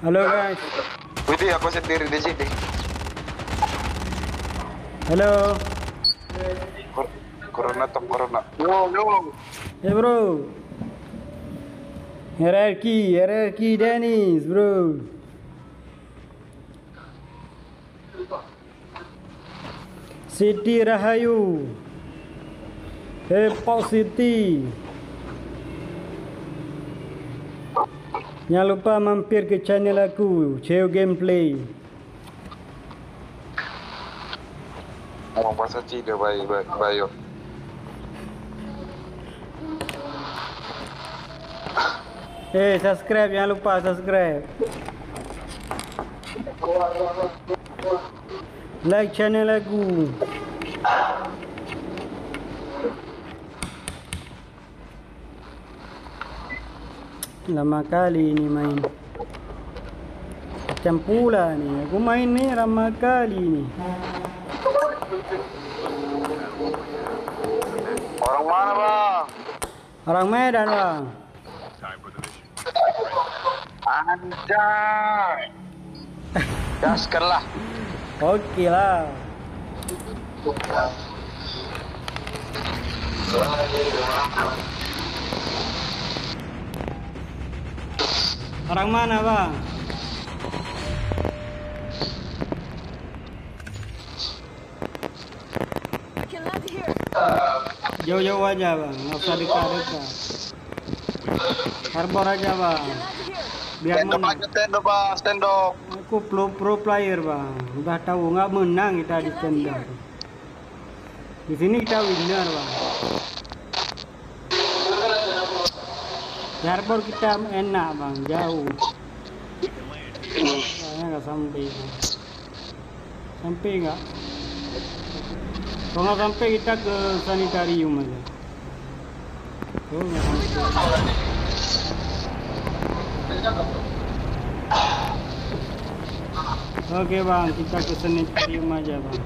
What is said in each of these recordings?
Halo guys. Widih aku sendiri di sini. Halo. Cor- Corona top corona. Yo yo. Hey bro. Hierarki, hierarki Dennis, bro. Siti Rahayu. Hey Pok Siti. Jangan lupa mampir ke channel aku, Cheo Gameplay. Mau bahasa Cina bayi bayi. Eh, subscribe jangan lupa subscribe. Like channel aku. Lama kali ni main. Macam pula ni. Aku main ni lama kali ni. Orang mana bang? Orang Medan bang. Anjay. Gaskan lah. Okey lah. Orang mana bang? Jauh-jauh aja bang, nggak usah dekat-dekat. Harbor aja bang, biar Stand aja stand up bang, stand up. Aku pro pro player bang, udah tahu nggak menang kita di stand. Di sini kita winner bang. Di Harbor kita enak bang, jauh. Soalnya nggak sampai. Sampai nggak? Kalau nggak sampai kita ke sanitarium aja. Oh, nggak. Oke bang, kita ke sanitarium aja bang.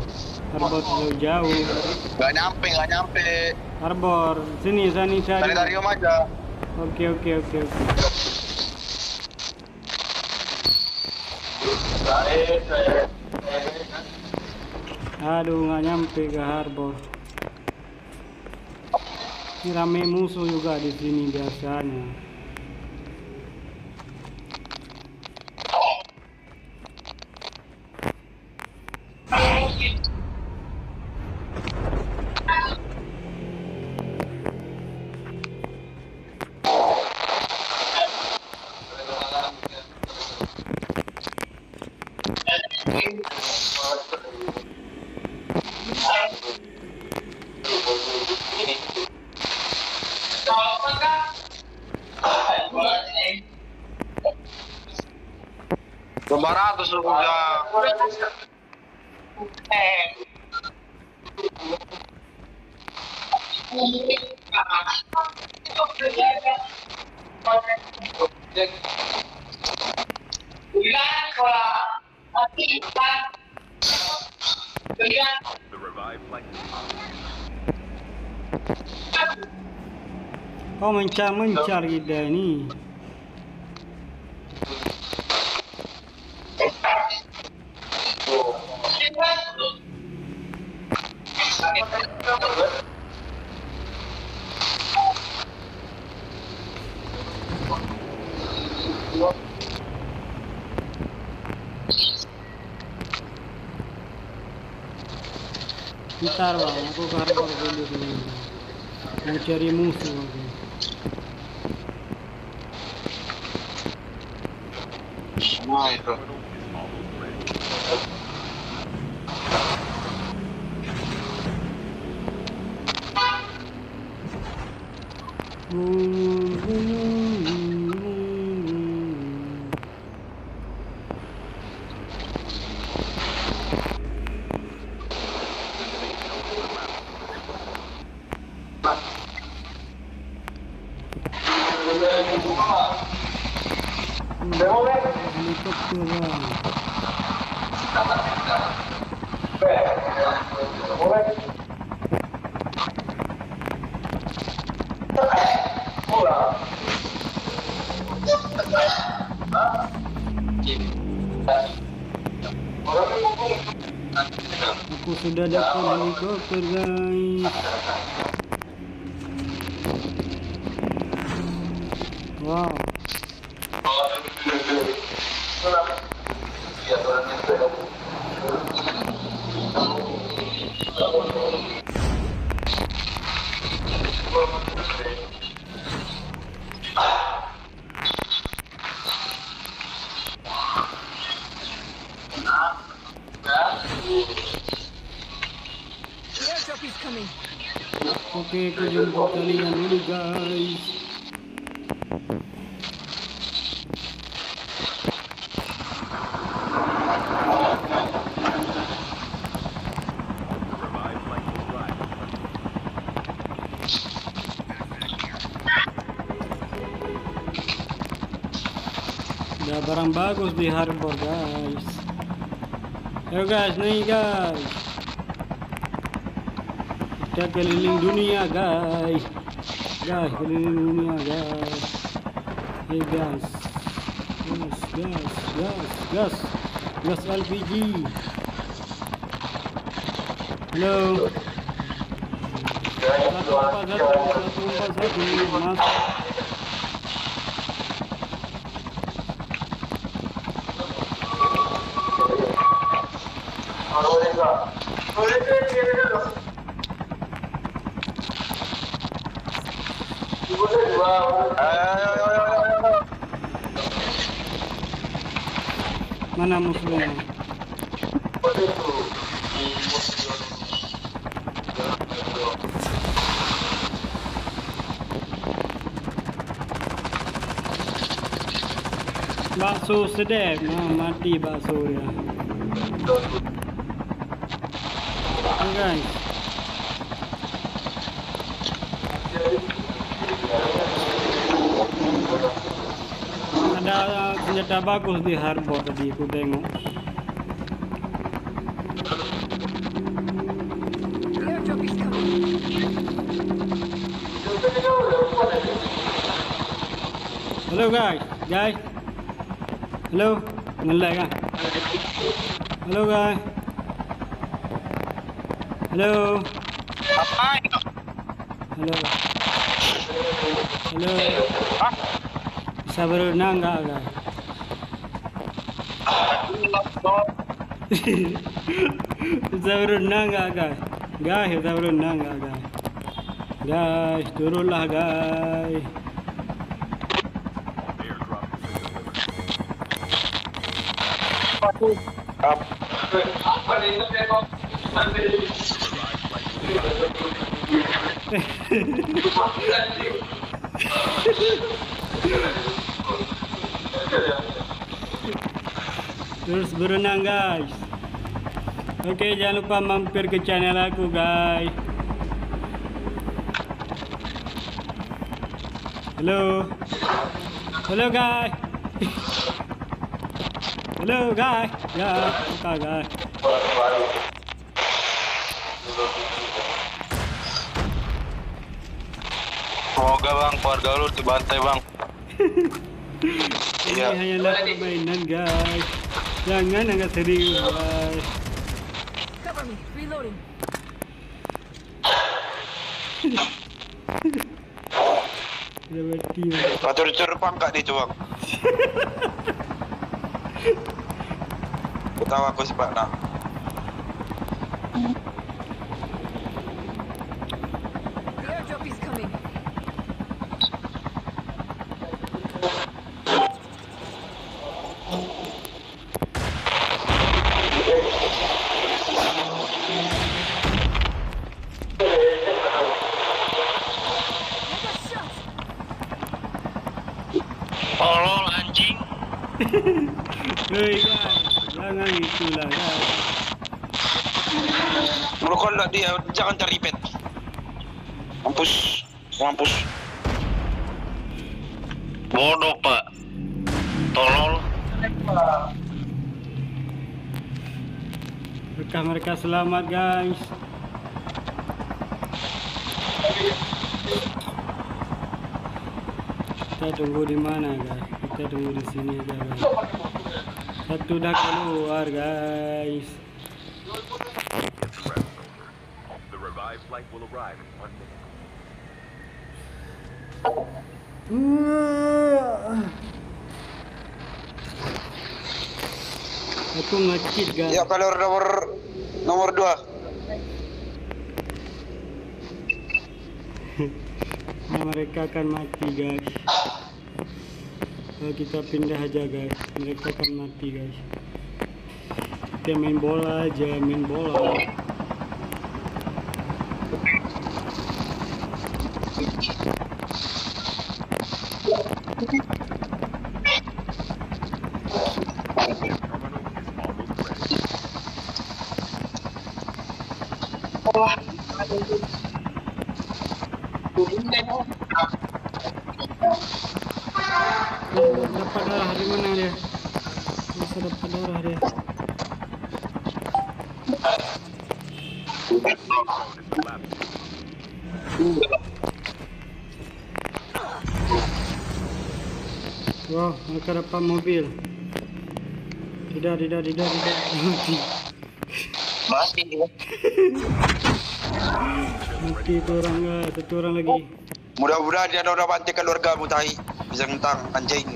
Harbor jauh-jauh. Gak nyampe, gak nyampe. Harbor, sini sanitarium. Sanitarium aja. Oke oke oke oke. Aduh nggak nyampe ke harbor. Ini rame musuh juga di sini biasanya. Lima ratus udah. Kau mencar-mencar kita ini. Bentar bang, aku ke harbor dulu dulu. Mau cari musuh aku. Nah Aku sudah dapat helikopter guys. Wow. The airdrop is coming. aku jemput kalian dulu guys Ada barang bagus di harbor guys. Ayo guys, naik guys. Kita keliling dunia guys. Guys, keliling dunia guys. Hey guys. Gas, gas, gas, gas. Gas LPG. Halo. Satu empat satu, satu empat satu, masuk. Mana musuhnya? Bakso sedap, nah, mati bakso dia. Guys. Ada senjata bagus di harbor tadi aku tengok. Hello guys, guys. Hello, ngelak kan? Hello guys. Hello. Hello. Hello. Bisa berenang nggak guys? bisa berenang nggak guys? Guys, bisa berenang nggak guys? Guys, turunlah guys. Terus berenang guys. Oke, jangan lupa mampir ke channel aku guys. Halo. Halo guys. Halo guys. Ya, apa guys? Semoga bang keluarga lu dibantai bang. Iya. Hanyalah permainan guys. Jangan agak serius guys. Cover me. Reloading. Udah mati. guys. Acur-acur pangkat dia bang. Aku tahu aku sebab nak. Hei guys, jangan itulah guys. Lu kalau dia jangan cari pet. Mampus. Mampus. Bodoh pak. Tolol. Mereka selamat guys. Kita tunggu di mana guys? Kita tunggu di sini aja guys. Satu dah keluar guys. Aku ngecit guys. Ya pelur nomor nomor dua. Mereka akan mati guys. Kita pindah aja guys, mereka akan mati guys. Kita main bola aja, main bola is almost ready. Oh, dapat darah di mana dia? Bisa dapat darah dia. Zone is collapsing. Wah, mereka dapat mobil. Tidak, tidak, tidak, tidak. Mati. Mati. Mati itu orang satu orang lagi. Mudah-mudahan dia ada bantai keluarga mu tahi. Bisa ngentang anjing.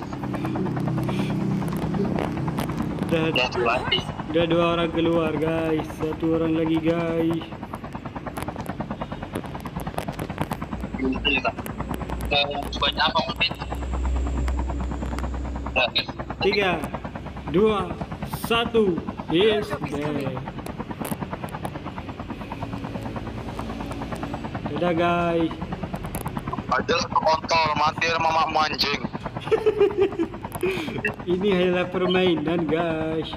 Udah, udah dua orang keluar guys, satu orang lagi guys. Tiga, dua, satu, yes, deh. Udah guys, Ada kontol mati mama anjing. ini adalah permainan guys.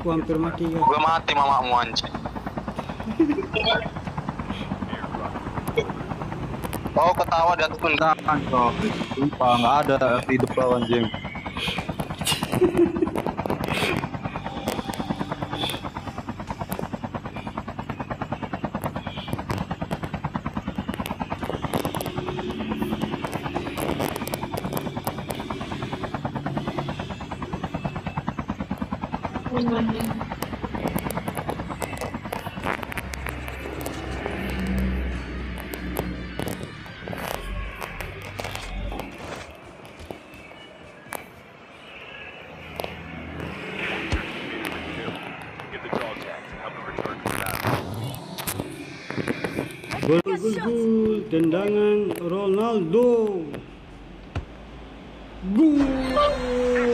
Aku hampir mati guys. Gua mati mama mu anjing. Oh ketawa di atas kendaraan kok. Sumpah nggak ada hidup lo anjing. Get Gol gol gol tendangan Ronaldo. Gol.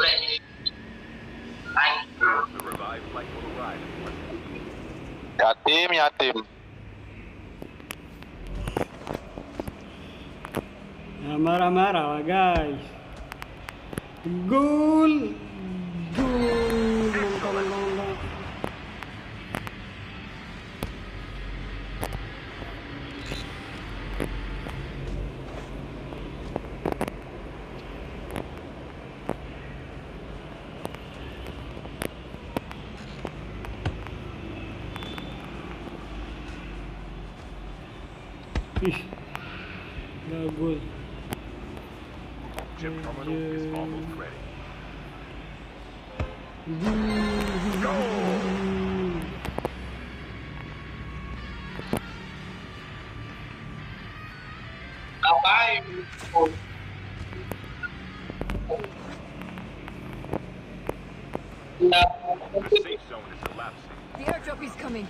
The revived. Yatim yatim. Nah, marah-marah lah guys. Gol. Fish. No good. Ship terminal is almost ready. Go! Bye. Oh. The safe zone is collapsing. The airdrop is coming.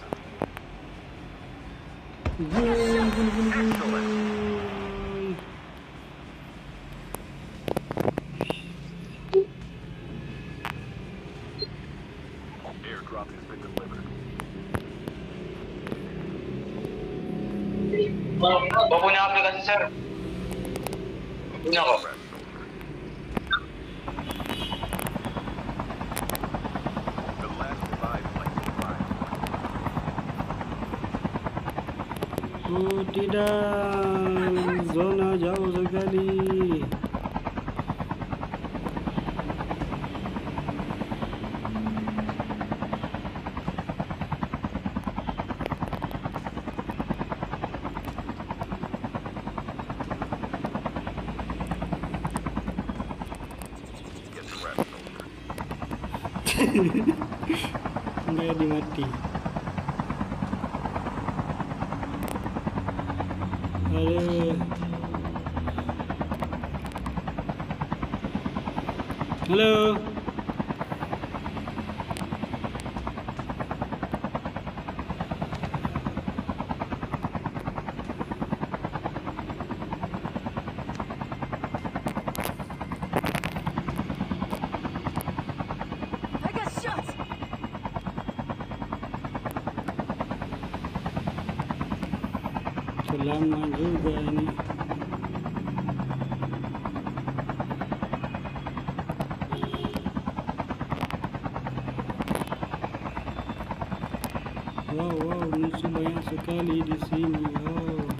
Babunya aplikasi sir. Punya kok. tidak zona jauh sekali Enggak dimati. Hello. Salamat juga. Yusuf Yusuf Khalid Sini. Oh.